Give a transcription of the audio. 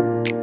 you